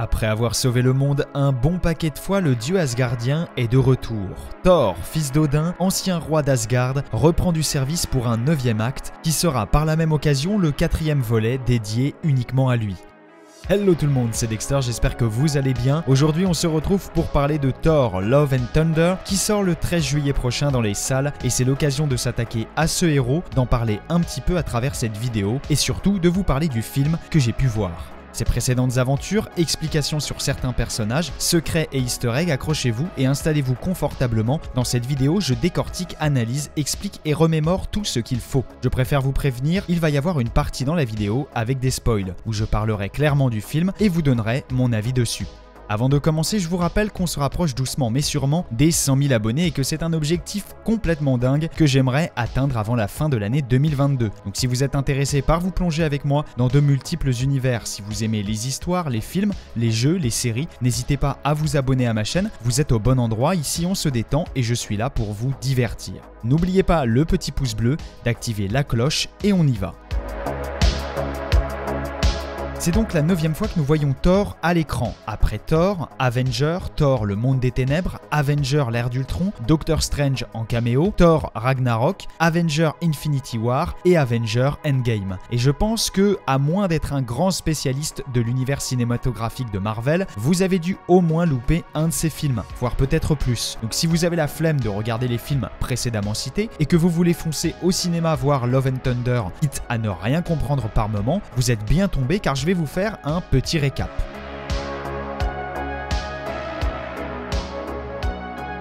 Après avoir sauvé le monde un bon paquet de fois, le dieu asgardien est de retour. Thor, fils d'Odin, ancien roi d'Asgard, reprend du service pour un neuvième acte, qui sera par la même occasion le quatrième volet dédié uniquement à lui. Hello tout le monde, c'est Dexter, j'espère que vous allez bien. Aujourd'hui on se retrouve pour parler de Thor Love and Thunder qui sort le 13 juillet prochain dans les salles et c'est l'occasion de s'attaquer à ce héros, d'en parler un petit peu à travers cette vidéo et surtout de vous parler du film que j'ai pu voir. Ses précédentes aventures, explications sur certains personnages, secrets et easter eggs, accrochez-vous et installez-vous confortablement. Dans cette vidéo, je décortique, analyse, explique et remémore tout ce qu'il faut. Je préfère vous prévenir, il va y avoir une partie dans la vidéo avec des spoils, où je parlerai clairement du film et vous donnerai mon avis dessus. Avant de commencer, je vous rappelle qu'on se rapproche doucement mais sûrement des 100 000 abonnés et que c'est un objectif complètement dingue que j'aimerais atteindre avant la fin de l'année 2022. Donc si vous êtes intéressé par vous plonger avec moi dans de multiples univers, si vous aimez les histoires, les films, les jeux, les séries, n'hésitez pas à vous abonner à ma chaîne, vous êtes au bon endroit, ici on se détend et je suis là pour vous divertir. N'oubliez pas le petit pouce bleu, d'activer la cloche et on y va. C'est donc la neuvième fois que nous voyons Thor à l'écran. Après Thor, Avenger, Thor le monde des ténèbres, Avenger l'ère d'Ultron, Doctor Strange en caméo, Thor Ragnarok, Avenger Infinity War et Avenger Endgame. Et je pense que, à moins d'être un grand spécialiste de l'univers cinématographique de Marvel, vous avez dû au moins louper un de ces films, voire peut-être plus. Donc si vous avez la flemme de regarder les films précédemment cités et que vous voulez foncer au cinéma voir Love and Thunder, quitte à ne rien comprendre par moment, vous êtes bien tombé car je vais vous faire un petit récap.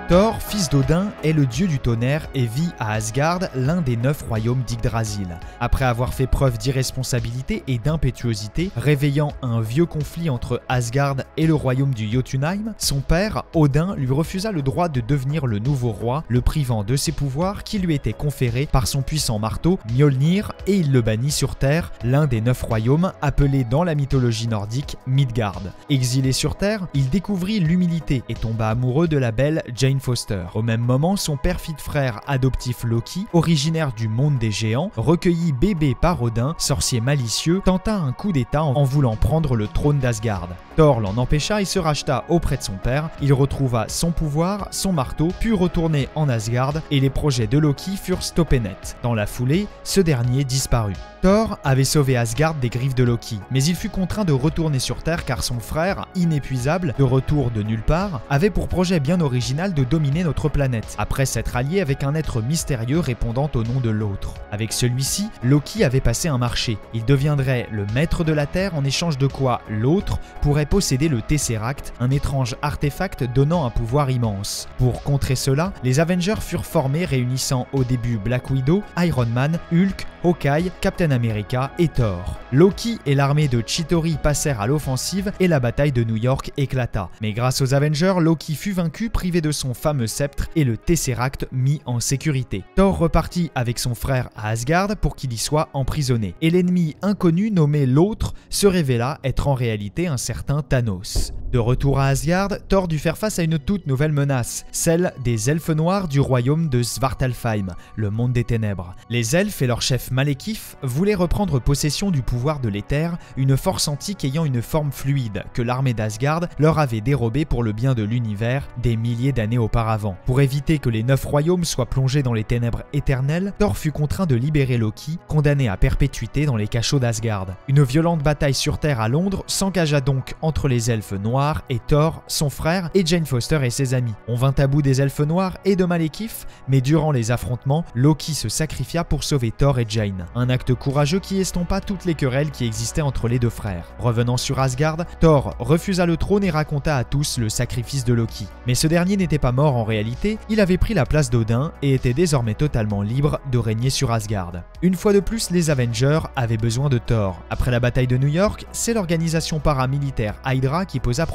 Thor, fils d'Odin, est le dieu du tonnerre et vit à Asgard, l'un des neuf royaumes d'Yggdrasil. Après avoir fait preuve d'irresponsabilité et d'impétuosité, réveillant un vieux conflit entre Asgard et le royaume du Jotunheim, son père, Odin, lui refusa le droit de devenir le nouveau roi, le privant de ses pouvoirs qui lui étaient conférés par son puissant marteau Mjolnir, et il le bannit sur Terre, l'un des neuf royaumes appelé dans la mythologie nordique Midgard. Exilé sur Terre, il découvrit l'humilité et tomba amoureux de la belle Jane Foster. Au même moment, son perfide frère adoptif Loki, originaire du monde des géants, recueilli bébé par Odin, sorcier malicieux, tenta un coup d'état en voulant prendre le trône d'Asgard. Thor l'en empêcha et se racheta auprès de son père. Il retrouva son pouvoir, son marteau, puis retourner en Asgard et les projets de Loki furent stoppés net. Dans la foulée, ce dernier disparut. Thor avait sauvé Asgard des griffes de Loki, mais il fut contraint de retourner sur Terre car son frère, inépuisable, de retour de nulle part, avait pour projet bien original de dominer notre planète, après s'être allié avec un être mystérieux répondant au nom de l'autre. Avec celui-ci, Loki avait passé un marché. Il deviendrait le maître de la Terre en échange de quoi l'autre pourrait posséder le Tesseract, un étrange artefact donnant un pouvoir immense. Pour contrer cela, les Avengers furent formés réunissant au début Black Widow, Iron Man, Hulk, Hawkeye, Captain America et Thor. Loki et l'armée de Chitauri passèrent à l'offensive et la bataille de New York éclata. Mais grâce aux Avengers, Loki fut vaincu, privé de son fameux sceptre et le Tesseract mis en sécurité. Thor repartit avec son frère à Asgard pour qu'il y soit emprisonné. Et l'ennemi inconnu nommé l'autre se révéla être en réalité un certain Thanos. De retour à Asgard, Thor dut faire face à une toute nouvelle menace, celle des elfes noirs du royaume de Svartalfheim, le monde des ténèbres. Les elfes et leur chef Malekith voulaient reprendre possession du pouvoir de l'éther, une force antique ayant une forme fluide que l'armée d'Asgard leur avait dérobée pour le bien de l'univers des milliers d'années auparavant. Pour éviter que les neuf royaumes soient plongés dans les ténèbres éternelles, Thor fut contraint de libérer Loki, condamné à perpétuité dans les cachots d'Asgard. Une violente bataille sur Terre à Londres s'engagea donc entre les elfes noirs et Thor, son frère, et Jane Foster et ses amis. On vint à bout des elfes noirs et de Malekith, mais durant les affrontements, Loki se sacrifia pour sauver Thor et Jane. Un acte courageux qui estompa toutes les querelles qui existaient entre les deux frères. Revenant sur Asgard, Thor refusa le trône et raconta à tous le sacrifice de Loki. Mais ce dernier n'était pas mort en réalité, il avait pris la place d'Odin et était désormais totalement libre de régner sur Asgard. Une fois de plus, les Avengers avaient besoin de Thor. Après la bataille de New York, c'est l'organisation paramilitaire Hydra qui posa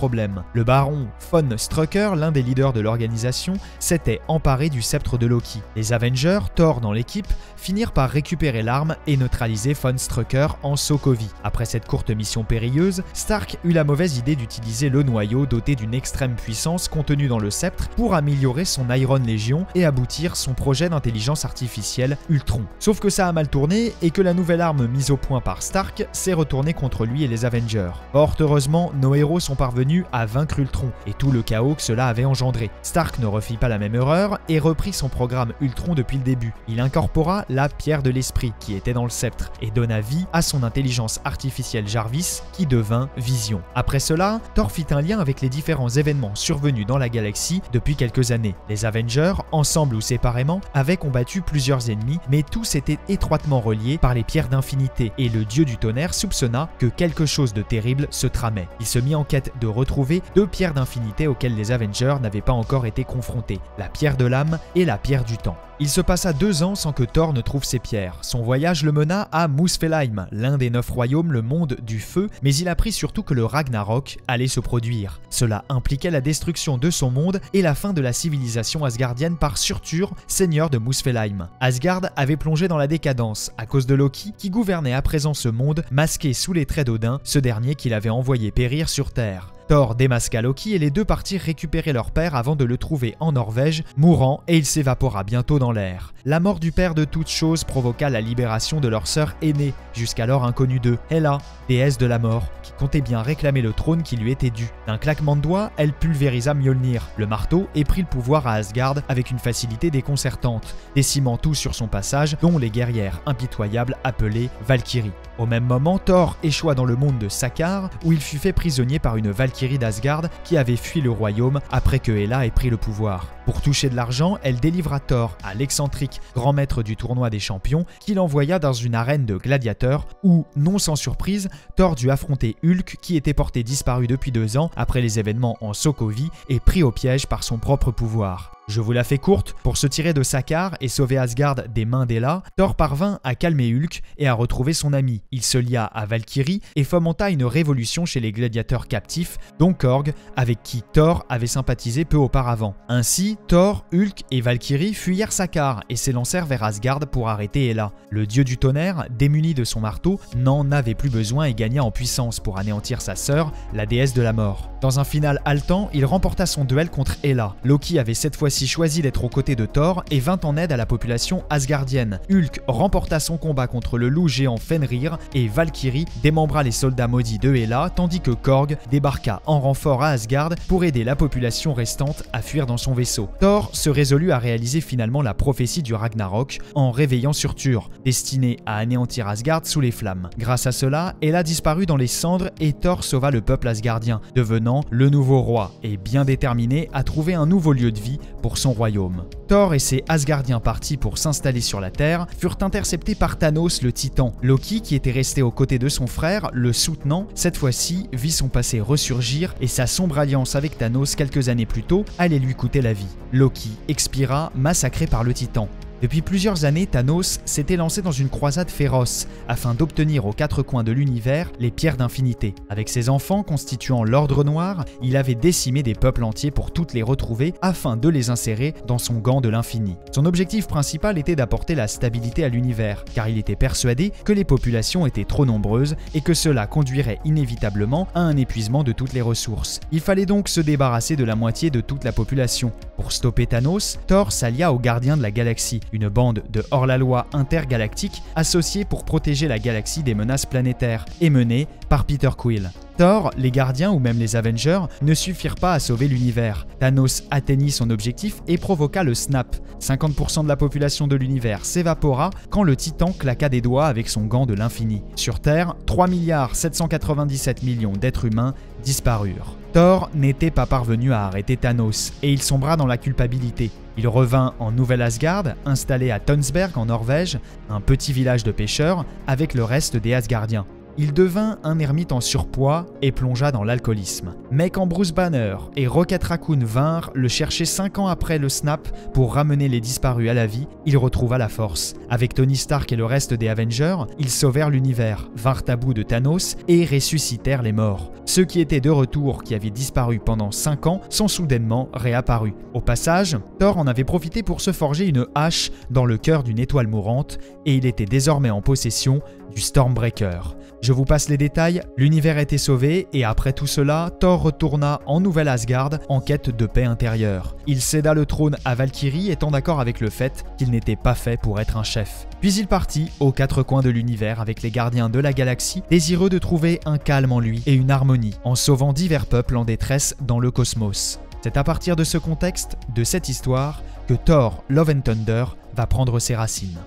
Le baron von Strucker, l'un des leaders de l'organisation, s'était emparé du sceptre de Loki. Les Avengers, Thor dans l'équipe, finirent par récupérer l'arme et neutraliser von Strucker en Sokovie. Après cette courte mission périlleuse, Stark eut la mauvaise idée d'utiliser le noyau doté d'une extrême puissance contenu dans le sceptre pour améliorer son Iron Légion et aboutir son projet d'intelligence artificielle Ultron. Sauf que ça a mal tourné et que la nouvelle arme mise au point par Stark s'est retournée contre lui et les Avengers. Fort heureusement, nos héros sont parvenus à vaincre Ultron et tout le chaos que cela avait engendré. Stark ne refit pas la même erreur et reprit son programme Ultron depuis le début. Il incorpora la pierre de l'esprit qui était dans le sceptre et donna vie à son intelligence artificielle Jarvis qui devint Vision. Après cela, Thor fit un lien avec les différents événements survenus dans la galaxie depuis quelques années. Les Avengers, ensemble ou séparément, avaient combattu plusieurs ennemis, mais tous étaient étroitement reliés par les pierres d'infinité et le dieu du tonnerre soupçonna que quelque chose de terrible se tramait. Il se mit en quête de retrouver deux pierres d'infinité auxquelles les Avengers n'avaient pas encore été confrontés, la pierre de l'âme et la pierre du temps. Il se passa deux ans sans que Thor ne trouve ses pierres. Son voyage le mena à Muspelheim, l'un des neuf royaumes, le monde du feu, mais il apprit surtout que le Ragnarok allait se produire. Cela impliquait la destruction de son monde et la fin de la civilisation asgardienne par Surtur, seigneur de Muspelheim. Asgard avait plongé dans la décadence à cause de Loki, qui gouvernait à présent ce monde, masqué sous les traits d'Odin, ce dernier qu'il avait envoyé périr sur Terre. Thor démasqua Loki et les deux partirent récupérer leur père avant de le trouver en Norvège, mourant et il s'évapora bientôt dans l'air. La mort du père de toutes choses provoqua la libération de leur sœur aînée, jusqu'alors inconnue d'eux, Hela, déesse de la mort, qui comptait bien réclamer le trône qui lui était dû. D'un claquement de doigts, elle pulvérisa Mjolnir, le marteau, et prit le pouvoir à Asgard avec une facilité déconcertante, décimant tout sur son passage, dont les guerrières impitoyables appelées Valkyries. Au même moment, Thor échoua dans le monde de Sakar, où il fut fait prisonnier par une Valkyrie d'Asgard qui avait fui le royaume après que Hela ait pris le pouvoir. Pour toucher de l'argent, elle délivra Thor à l'excentrique grand maître du tournoi des champions, qui l'envoya dans une arène de gladiateurs où, non sans surprise, Thor dut affronter Hulk qui était porté disparu depuis deux ans après les événements en Sokovie et pris au piège par son propre pouvoir. Je vous la fais courte, pour se tirer de Sakar et sauver Asgard des mains d'Ela, Thor parvint à calmer Hulk et à retrouver son ami. Il se lia à Valkyrie et fomenta une révolution chez les gladiateurs captifs, dont Korg, avec qui Thor avait sympathisé peu auparavant. Ainsi, Thor, Hulk et Valkyrie fuyèrent Sakar et s'élancèrent vers Asgard pour arrêter Ela. Le dieu du tonnerre, démuni de son marteau, n'en avait plus besoin et gagna en puissance pour anéantir sa sœur, la déesse de la mort. Dans un final haletant, il remporta son duel contre Ela. Loki avait cette fois-ci choisit d'être aux côtés de Thor et vint en aide à la population asgardienne. Hulk remporta son combat contre le loup géant Fenrir et Valkyrie démembra les soldats maudits de Hela tandis que Korg débarqua en renfort à Asgard pour aider la population restante à fuir dans son vaisseau. Thor se résolut à réaliser finalement la prophétie du Ragnarok en réveillant Surtur, destiné à anéantir Asgard sous les flammes. Grâce à cela, Hela disparut dans les cendres et Thor sauva le peuple asgardien, devenant le nouveau roi et bien déterminé à trouver un nouveau lieu de vie pour son royaume. Thor et ses Asgardiens partis pour s'installer sur la Terre furent interceptés par Thanos le Titan. Loki, qui était resté aux côtés de son frère, le soutenant, cette fois-ci vit son passé ressurgir et sa sombre alliance avec Thanos quelques années plus tôt allait lui coûter la vie. Loki expira massacré par le Titan. Depuis plusieurs années, Thanos s'était lancé dans une croisade féroce afin d'obtenir aux quatre coins de l'univers les pierres d'infinité. Avec ses enfants constituant l'Ordre Noir, il avait décimé des peuples entiers pour toutes les retrouver afin de les insérer dans son gant de l'infini. Son objectif principal était d'apporter la stabilité à l'univers, car il était persuadé que les populations étaient trop nombreuses et que cela conduirait inévitablement à un épuisement de toutes les ressources. Il fallait donc se débarrasser de la moitié de toute la population. Pour stopper Thanos, Thor s'allia aux gardiens de la galaxie, une bande de hors-la-loi intergalactique associée pour protéger la galaxie des menaces planétaires et menée par Peter Quill. Thor, les gardiens ou même les Avengers ne suffirent pas à sauver l'univers. Thanos atteignit son objectif et provoqua le snap. 50% de la population de l'univers s'évapora quand le Titan claqua des doigts avec son gant de l'infini. Sur Terre, 3 milliards 797 millions d'êtres humains disparurent. Thor n'était pas parvenu à arrêter Thanos et il sombra dans la culpabilité. Il revint en Nouvelle-Asgard, installé à Tonsberg en Norvège, un petit village de pêcheurs, avec le reste des Asgardiens. Il devint un ermite en surpoids et plongea dans l'alcoolisme. Mais quand Bruce Banner et Rocket Raccoon vinrent le chercher 5 ans après le snap pour ramener les disparus à la vie, il retrouva la force. Avec Tony Stark et le reste des Avengers, ils sauvèrent l'univers, vinrent à bout de Thanos et ressuscitèrent les morts. Ceux qui étaient de retour, qui avaient disparu pendant 5 ans, sont soudainement réapparus. Au passage, Thor en avait profité pour se forger une hache dans le cœur d'une étoile mourante et il était désormais en possession du Stormbreaker. Je vous passe les détails, l'univers était sauvé et après tout cela, Thor retourna en Nouvelle Asgard en quête de paix intérieure. Il céda le trône à Valkyrie étant d'accord avec le fait qu'il n'était pas fait pour être un chef. Puis il partit aux quatre coins de l'univers avec les gardiens de la galaxie, désireux de trouver un calme en lui et une harmonie, en sauvant divers peuples en détresse dans le cosmos. C'est à partir de ce contexte, de cette histoire, que Thor Love and Thunder va prendre ses racines.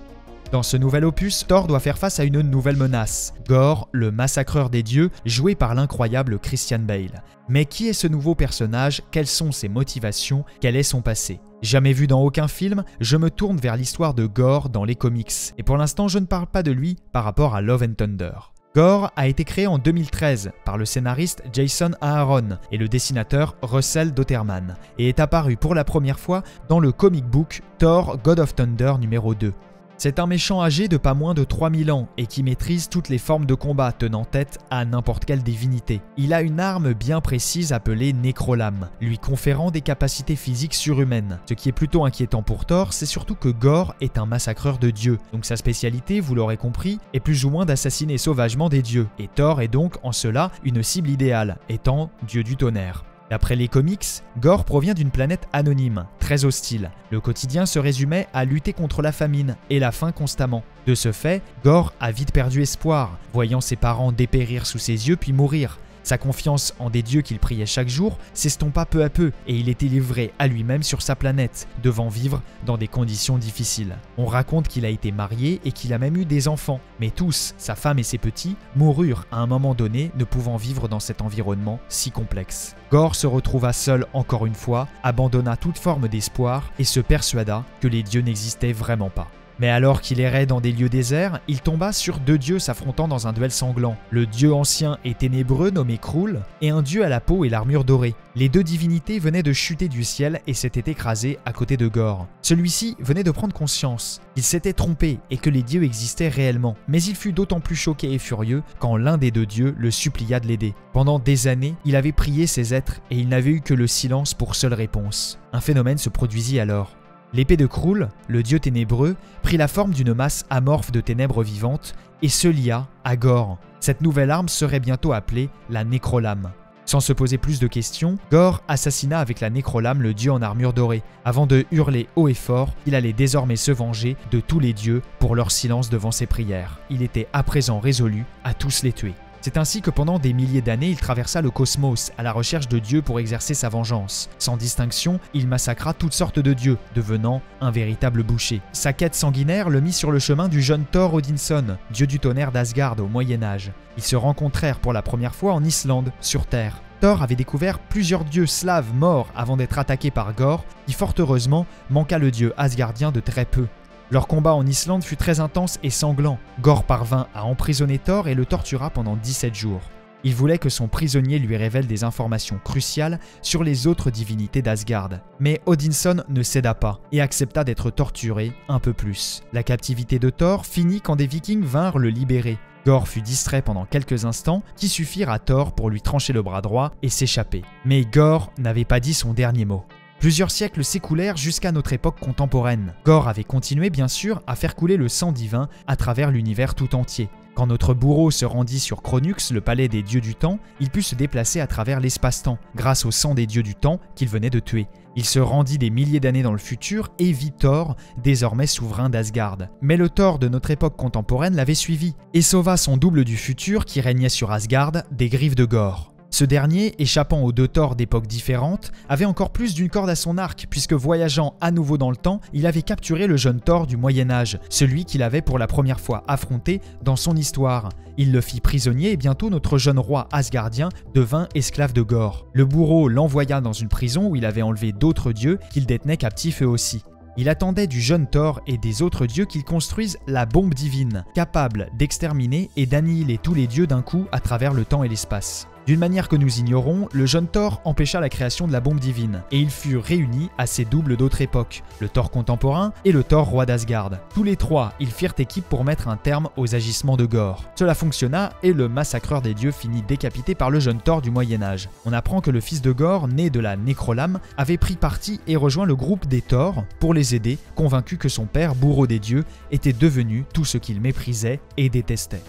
Dans ce nouvel opus, Thor doit faire face à une nouvelle menace, Gore, le massacreur des dieux, joué par l'incroyable Christian Bale. Mais qui est ce nouveau personnage? Quelles sont ses motivations? Quel est son passé? Jamais vu dans aucun film, je me tourne vers l'histoire de Gore dans les comics, et pour l'instant je ne parle pas de lui par rapport à Love and Thunder. Gore a été créé en 2013 par le scénariste Jason Aaron et le dessinateur Russell Dotterman, et est apparu pour la première fois dans le comic book Thor God of Thunder numéro 2. C'est un méchant âgé de pas moins de 3000 ans et qui maîtrise toutes les formes de combat tenant tête à n'importe quelle divinité. Il a une arme bien précise appelée Nécrolame, lui conférant des capacités physiques surhumaines. Ce qui est plutôt inquiétant pour Thor, c'est surtout que Gore est un massacreur de dieux, donc sa spécialité, vous l'aurez compris, est plus ou moins d'assassiner sauvagement des dieux, et Thor est donc en cela une cible idéale, étant dieu du tonnerre. D'après les comics, Gore provient d'une planète anonyme, très hostile. Le quotidien se résumait à lutter contre la famine et la faim constamment. De ce fait, Gore a vite perdu espoir, voyant ses parents dépérir sous ses yeux puis mourir. Sa confiance en des dieux qu'il priait chaque jour s'estompa peu à peu et il était livré à lui-même sur sa planète, devant vivre dans des conditions difficiles. On raconte qu'il a été marié et qu'il a même eu des enfants, mais tous, sa femme et ses petits, moururent à un moment donné, ne pouvant vivre dans cet environnement si complexe. Gore se retrouva seul encore une fois, abandonna toute forme d'espoir et se persuada que les dieux n'existaient vraiment pas. Mais alors qu'il errait dans des lieux déserts, il tomba sur deux dieux s'affrontant dans un duel sanglant. Le dieu ancien et ténébreux nommé Krul, et un dieu à la peau et l'armure dorée. Les deux divinités venaient de chuter du ciel et s'étaient écrasées à côté de Gore. Celui-ci venait de prendre conscience qu'il s'était trompé et que les dieux existaient réellement. Mais il fut d'autant plus choqué et furieux quand l'un des deux dieux le supplia de l'aider. Pendant des années, il avait prié ces êtres et il n'avait eu que le silence pour seule réponse. Un phénomène se produisit alors. L'épée de Krul, le dieu ténébreux, prit la forme d'une masse amorphe de ténèbres vivantes et se lia à Gore. Cette nouvelle arme serait bientôt appelée la Nécrolame. Sans se poser plus de questions, Gore assassina avec la Nécrolame le dieu en armure dorée, avant de hurler haut et fort qu'il allait désormais se venger de tous les dieux pour leur silence devant ses prières. Il était à présent résolu à tous les tuer. C'est ainsi que pendant des milliers d'années, il traversa le cosmos à la recherche de Dieu pour exercer sa vengeance. Sans distinction, il massacra toutes sortes de dieux, devenant un véritable boucher. Sa quête sanguinaire le mit sur le chemin du jeune Thor Odinson, dieu du tonnerre d'Asgard au Moyen Âge. Ils se rencontrèrent pour la première fois en Islande, sur Terre. Thor avait découvert plusieurs dieux slaves morts avant d'être attaqué par Gore, qui fort heureusement manqua le dieu asgardien de très peu. Leur combat en Islande fut très intense et sanglant. Gore parvint à emprisonner Thor et le tortura pendant 17 jours. Il voulait que son prisonnier lui révèle des informations cruciales sur les autres divinités d'Asgard. Mais Odinson ne céda pas et accepta d'être torturé un peu plus. La captivité de Thor finit quand des vikings vinrent le libérer. Gore fut distrait pendant quelques instants qui suffirent à Thor pour lui trancher le bras droit et s'échapper. Mais Gore n'avait pas dit son dernier mot. Plusieurs siècles s'écoulèrent jusqu'à notre époque contemporaine. Gore avait continué bien sûr à faire couler le sang divin à travers l'univers tout entier. Quand notre bourreau se rendit sur Chronux, le palais des dieux du temps, il put se déplacer à travers l'espace-temps, grâce au sang des dieux du temps qu'il venait de tuer. Il se rendit des milliers d'années dans le futur et vit Thor, désormais souverain d'Asgard. Mais le Thor de notre époque contemporaine l'avait suivi, et sauva son double du futur qui régnait sur Asgard des griffes de Gore. Ce dernier, échappant aux deux Thor d'époques différentes, avait encore plus d'une corde à son arc, puisque voyageant à nouveau dans le temps, il avait capturé le jeune Thor du Moyen Âge, celui qu'il avait pour la première fois affronté dans son histoire. Il le fit prisonnier et bientôt notre jeune roi asgardien devint esclave de Gore. Le bourreau l'envoya dans une prison où il avait enlevé d'autres dieux qu'il détenait captifs eux aussi. Il attendait du jeune Thor et des autres dieux qu'ils construisent la bombe divine, capable d'exterminer et d'annihiler tous les dieux d'un coup à travers le temps et l'espace. D'une manière que nous ignorons, le jeune Thor empêcha la création de la bombe divine, et ils furent réunis à ses doubles d'autres époques, le Thor contemporain et le Thor roi d'Asgard. Tous les trois, ils firent équipe pour mettre un terme aux agissements de Gore. Cela fonctionna et le massacreur des dieux finit décapité par le jeune Thor du Moyen Âge. On apprend que le fils de Gore, né de la Nécrolame, avait pris parti et rejoint le groupe des Thor pour les aider, convaincu que son père, bourreau des dieux, était devenu tout ce qu'il méprisait et détestait.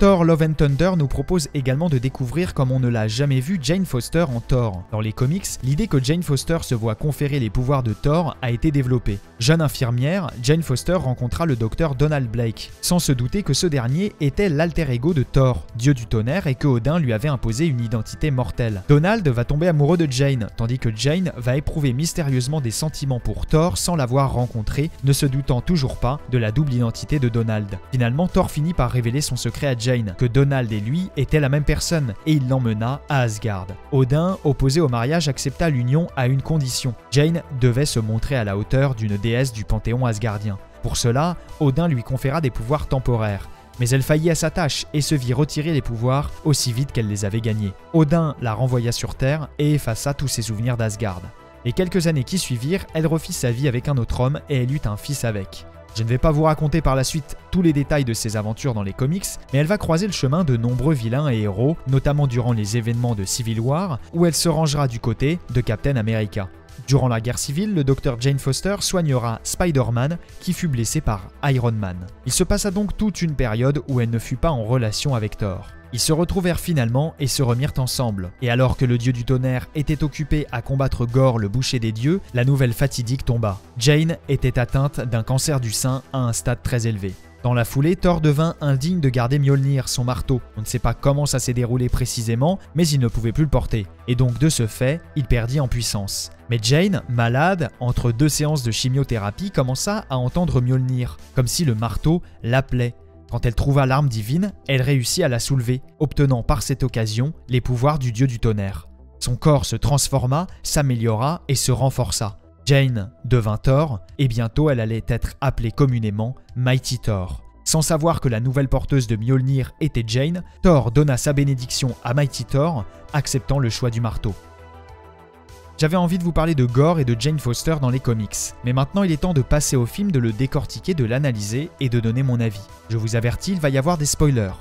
Thor Love and Thunder nous propose également de découvrir comme on ne l'a jamais vu Jane Foster en Thor. Dans les comics, l'idée que Jane Foster se voit conférer les pouvoirs de Thor a été développée. Jeune infirmière, Jane Foster rencontra le docteur Donald Blake, sans se douter que ce dernier était l'alter ego de Thor, dieu du tonnerre, et que Odin lui avait imposé une identité mortelle. Donald va tomber amoureux de Jane, tandis que Jane va éprouver mystérieusement des sentiments pour Thor sans l'avoir rencontré, ne se doutant toujours pas de la double identité de Donald. Finalement, Thor finit par révéler son secret à Jane que Donald et lui étaient la même personne, et il l'emmena à Asgard. Odin, opposé au mariage, accepta l'union à une condition. Jane devait se montrer à la hauteur d'une déesse du panthéon asgardien. Pour cela, Odin lui conféra des pouvoirs temporaires. Mais elle faillit à sa tâche et se vit retirer les pouvoirs aussi vite qu'elle les avait gagnés. Odin la renvoya sur Terre et effaça tous ses souvenirs d'Asgard. Les quelques années qui suivirent, elle refit sa vie avec un autre homme et elle eut un fils avec. Je ne vais pas vous raconter par la suite tous les détails de ses aventures dans les comics, mais elle va croiser le chemin de nombreux vilains et héros, notamment durant les événements de Civil War, où elle se rangera du côté de Captain America. Durant la guerre civile, le docteur Jane Foster soignera Spider-Man qui fut blessé par Iron Man. Il se passa donc toute une période où elle ne fut pas en relation avec Thor. Ils se retrouvèrent finalement et se remirent ensemble. Et alors que le dieu du tonnerre était occupé à combattre Gore le boucher des dieux, la nouvelle fatidique tomba. Jane était atteinte d'un cancer du sein à un stade très élevé. Dans la foulée, Thor devint indigne de garder Mjolnir, son marteau. On ne sait pas comment ça s'est déroulé précisément, mais il ne pouvait plus le porter. Et donc de ce fait, il perdit en puissance. Mais Jane, malade, entre deux séances de chimiothérapie, commença à entendre Mjolnir, comme si le marteau l'appelait. Quand elle trouva l'arme divine, elle réussit à la soulever, obtenant par cette occasion les pouvoirs du dieu du tonnerre. Son corps se transforma, s'améliora et se renforça. Jane devint Thor, et bientôt elle allait être appelée communément Mighty Thor. Sans savoir que la nouvelle porteuse de Mjolnir était Jane, Thor donna sa bénédiction à Mighty Thor, acceptant le choix du marteau. J'avais envie de vous parler de Gore et de Jane Foster dans les comics, mais maintenant il est temps de passer au film, de le décortiquer, de l'analyser et de donner mon avis. Je vous avertis, il va y avoir des spoilers.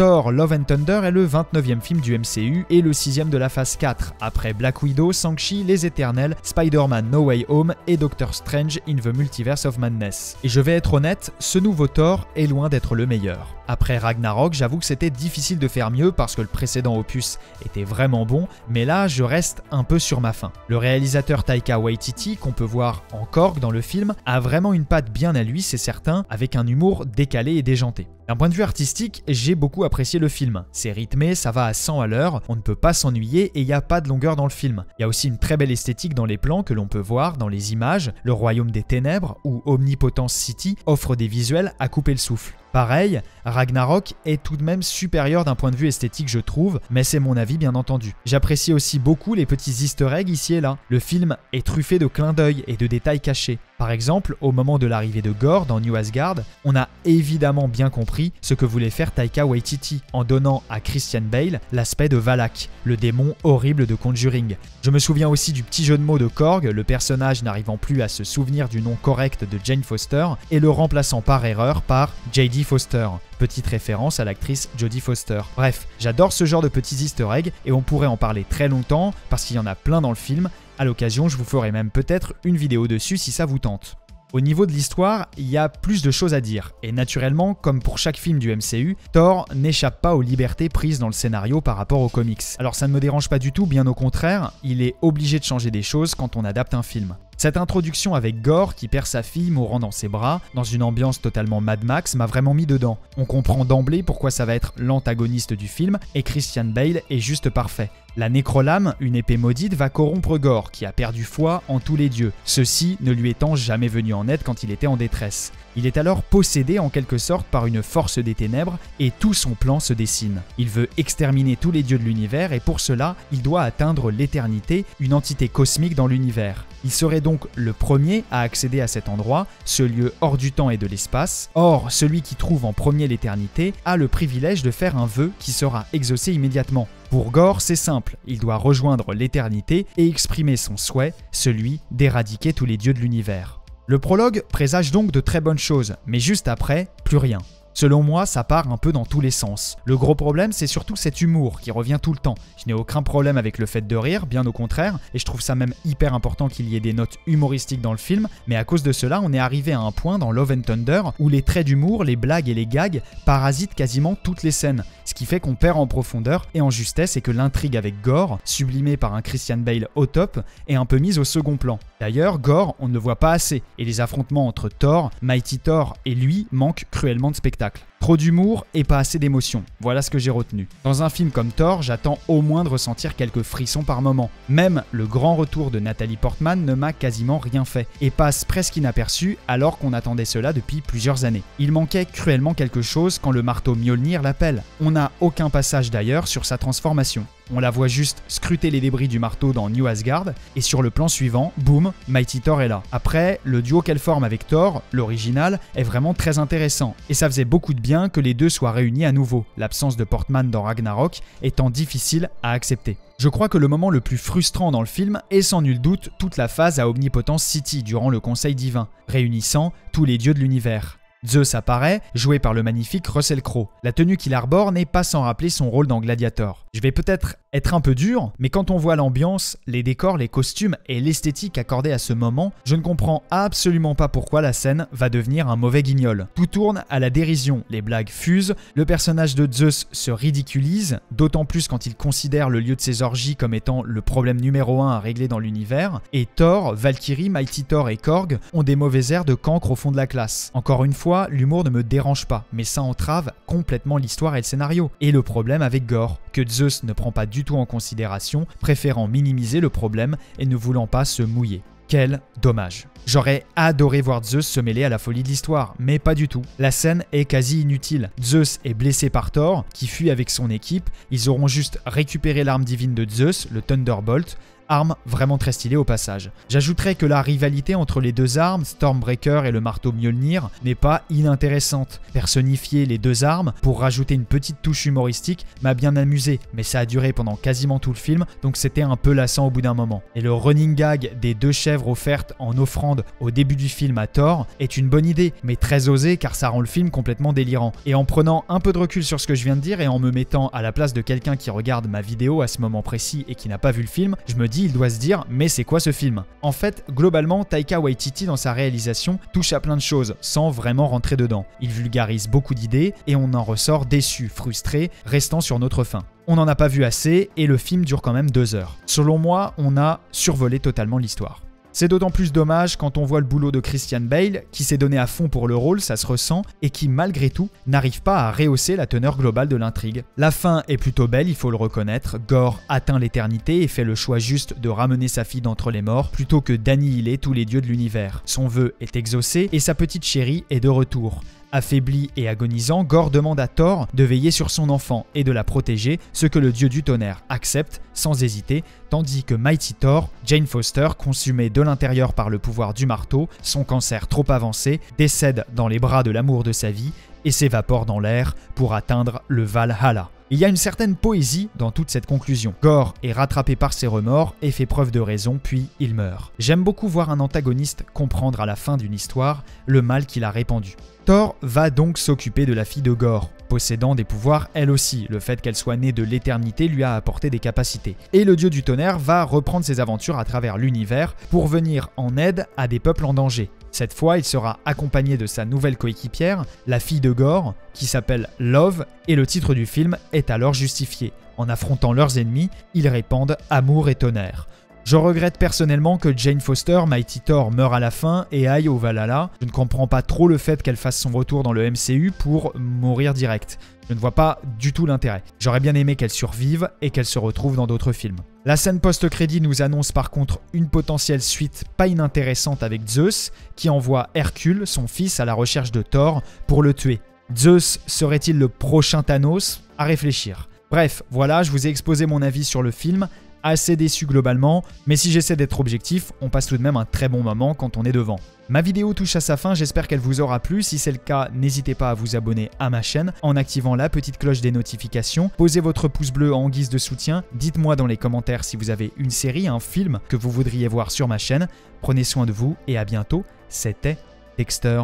Thor Love and Thunder est le 29e film du MCU et le 6 de la phase 4, après Black Widow, Shang-Chi, Les Éternels, Spider-Man No Way Home et Doctor Strange in the Multiverse of Madness. Et je vais être honnête, ce nouveau Thor est loin d'être le meilleur. Après Ragnarok, j'avoue que c'était difficile de faire mieux parce que le précédent opus était vraiment bon, mais là je reste un peu sur ma faim. Le réalisateur Taika Waititi, qu'on peut voir en Korg dans le film, a vraiment une patte bien à lui, c'est certain, avec un humour décalé et déjanté. D'un point de vue artistique, j'ai beaucoup apprécié le film. C'est rythmé, ça va à 100 à l'heure, on ne peut pas s'ennuyer et il n'y a pas de longueur dans le film. Il y a aussi une très belle esthétique dans les plans que l'on peut voir dans les images. Le Royaume des Ténèbres ou Omnipotence City offre des visuels à couper le souffle. Pareil, Ragnarok est tout de même supérieur d'un point de vue esthétique je trouve, mais c'est mon avis bien entendu. J'apprécie aussi beaucoup les petits easter eggs ici et là. Le film est truffé de clins d'œil et de détails cachés. Par exemple, au moment de l'arrivée de Gore dans New Asgard, on a évidemment bien compris ce que voulait faire Taika Waititi en donnant à Christian Bale l'aspect de Valak, le démon horrible de Conjuring. Je me souviens aussi du petit jeu de mots de Korg, le personnage n'arrivant plus à se souvenir du nom correct de Jane Foster et le remplaçant par erreur par J.D. Foster. Petite référence à l'actrice Jodie Foster. Bref, j'adore ce genre de petits easter eggs et on pourrait en parler très longtemps parce qu'il y en a plein dans le film. À l'occasion, je vous ferai même peut-être une vidéo dessus si ça vous tente. Au niveau de l'histoire, il y a plus de choses à dire, et naturellement, comme pour chaque film du MCU, Thor n'échappe pas aux libertés prises dans le scénario par rapport aux comics. Alors ça ne me dérange pas du tout, bien au contraire, il est obligé de changer des choses quand on adapte un film. Cette introduction avec Gore qui perd sa fille mourant dans ses bras, dans une ambiance totalement Mad Max, m'a vraiment mis dedans. On comprend d'emblée pourquoi ça va être l'antagoniste du film, et Christian Bale est juste parfait. La nécrolame, une épée maudite, va corrompre Gore, qui a perdu foi en tous les dieux, ceci ne lui étant jamais venu en aide quand il était en détresse. Il est alors possédé en quelque sorte par une force des ténèbres et tout son plan se dessine. Il veut exterminer tous les dieux de l'univers et pour cela, il doit atteindre l'éternité, une entité cosmique dans l'univers. Il serait donc le premier à accéder à cet endroit, ce lieu hors du temps et de l'espace. Or, celui qui trouve en premier l'éternité a le privilège de faire un vœu qui sera exaucé immédiatement. Pour Gore, c'est simple, il doit rejoindre l'éternité et exprimer son souhait, celui d'éradiquer tous les dieux de l'univers. Le prologue présage donc de très bonnes choses, mais juste après, plus rien. Selon moi, ça part un peu dans tous les sens. Le gros problème, c'est surtout cet humour qui revient tout le temps. Je n'ai aucun problème avec le fait de rire, bien au contraire, et je trouve ça même hyper important qu'il y ait des notes humoristiques dans le film, mais à cause de cela, on est arrivé à un point dans Love and Thunder où les traits d'humour, les blagues et les gags parasitent quasiment toutes les scènes, ce qui fait qu'on perd en profondeur et en justesse et que l'intrigue avec Gore, sublimée par un Christian Bale au top, est un peu mise au second plan. D'ailleurs, Gore, on ne le voit pas assez, et les affrontements entre Thor, Mighty Thor et lui manquent cruellement de spectacle. spektakl. Trop d'humour et pas assez d'émotion. Voilà ce que j'ai retenu. Dans un film comme Thor, j'attends au moins de ressentir quelques frissons par moment. Même le grand retour de Nathalie Portman ne m'a quasiment rien fait et passe presque inaperçu alors qu'on attendait cela depuis plusieurs années. Il manquait cruellement quelque chose quand le marteau Mjolnir l'appelle. On n'a aucun passage d'ailleurs sur sa transformation. On la voit juste scruter les débris du marteau dans New Asgard, et sur le plan suivant, boum, Mighty Thor est là. Après, le duo qu'elle forme avec Thor, l'original, est vraiment très intéressant, et ça faisait beaucoup de bien que les deux soient réunis à nouveau, l'absence de Portman dans Ragnarok étant difficile à accepter. Je crois que le moment le plus frustrant dans le film est sans nul doute toute la phase à Omnipotence City durant le Conseil divin, réunissant tous les dieux de l'univers. Zeus apparaît, joué par le magnifique Russell Crowe. La tenue qu'il arbore n'est pas sans rappeler son rôle dans Gladiator. Je vais peut-être être un peu dur, mais quand on voit l'ambiance, les décors, les costumes et l'esthétique accordée à ce moment, je ne comprends absolument pas pourquoi la scène va devenir un mauvais guignol. Tout tourne à la dérision, les blagues fusent, le personnage de Zeus se ridiculise, d'autant plus quand il considère le lieu de ses orgies comme étant le problème numéro un à régler dans l'univers, et Thor, Valkyrie, Mighty Thor et Korg ont des mauvais airs de cancre au fond de la classe. Encore une fois, l'humour ne me dérange pas, mais ça entrave complètement l'histoire et le scénario. Et le problème avec Gore, que Zeus ne prend pas du tout en considération, préférant minimiser le problème et ne voulant pas se mouiller. Quel dommage. J'aurais adoré voir Zeus se mêler à la folie de l'histoire, mais pas du tout. La scène est quasi inutile. Zeus est blessé par Thor, qui fuit avec son équipe. Ils auront juste récupéré l'arme divine de Zeus, le Thunderbolt, arme vraiment très stylée au passage. J'ajouterais que la rivalité entre les deux armes, Stormbreaker et le marteau Mjolnir, n'est pas inintéressante. Personnifier les deux armes pour rajouter une petite touche humoristique m'a bien amusé, mais ça a duré pendant quasiment tout le film, donc c'était un peu lassant au bout d'un moment. Et le running gag des deux chèvres offertes en offrande au début du film à Thor est une bonne idée, mais très osée car ça rend le film complètement délirant. Et en prenant un peu de recul sur ce que je viens de dire et en me mettant à la place de quelqu'un qui regarde ma vidéo à ce moment précis et qui n'a pas vu le film, je me dis il doit se dire mais c'est quoi ce film? En fait, globalement, Taika Waititi dans sa réalisation touche à plein de choses sans vraiment rentrer dedans. Il vulgarise beaucoup d'idées et on en ressort déçu, frustré, restant sur notre faim. On n'en a pas vu assez et le film dure quand même deux heures. Selon moi, on a survolé totalement l'histoire. C'est d'autant plus dommage quand on voit le boulot de Christian Bale, qui s'est donné à fond pour le rôle, ça se ressent, et qui malgré tout n'arrive pas à rehausser la teneur globale de l'intrigue. La fin est plutôt belle, il faut le reconnaître. Gore atteint l'éternité et fait le choix juste de ramener sa fille d'entre les morts plutôt que d'annihiler tous les dieux de l'univers. Son vœu est exaucé et sa petite chérie est de retour. Affaibli et agonisant, Gore demande à Thor de veiller sur son enfant et de la protéger, ce que le dieu du tonnerre accepte sans hésiter, tandis que Mighty Thor, Jane Foster, consumée de l'intérieur par le pouvoir du marteau, son cancer trop avancé, décède dans les bras de l'amour de sa vie et s'évapore dans l'air pour atteindre le Valhalla. Il y a une certaine poésie dans toute cette conclusion. Gore est rattrapé par ses remords et fait preuve de raison, puis il meurt. J'aime beaucoup voir un antagoniste comprendre à la fin d'une histoire le mal qu'il a répandu. Thor va donc s'occuper de la fille de Gore, possédant des pouvoirs elle aussi. Le fait qu'elle soit née de l'éternité lui a apporté des capacités. Et le dieu du tonnerre va reprendre ses aventures à travers l'univers pour venir en aide à des peuples en danger. Cette fois, il sera accompagné de sa nouvelle coéquipière, la fille de Gore, qui s'appelle Love, et le titre du film est alors justifié. En affrontant leurs ennemis, ils répandent amour et tonnerre. Je regrette personnellement que Jane Foster, Mighty Thor, meure à la fin et aille au Valhalla. Je ne comprends pas trop le fait qu'elle fasse son retour dans le MCU pour mourir direct. Je ne vois pas du tout l'intérêt. J'aurais bien aimé qu'elle survive et qu'elle se retrouve dans d'autres films. La scène post-crédit nous annonce par contre une potentielle suite pas inintéressante avec Zeus, qui envoie Hercule, son fils, à la recherche de Thor pour le tuer. Zeus serait-il le prochain Thanos? À réfléchir. Bref, voilà, je vous ai exposé mon avis sur le film assez déçu globalement, mais si j'essaie d'être objectif, on passe tout de même un très bon moment quand on est devant. Ma vidéo touche à sa fin, j'espère qu'elle vous aura plu. Si c'est le cas, n'hésitez pas à vous abonner à ma chaîne en activant la petite cloche des notifications. Posez votre pouce bleu en guise de soutien. Dites-moi dans les commentaires si vous avez une série, un film que vous voudriez voir sur ma chaîne. Prenez soin de vous et à bientôt. C'était Dexter.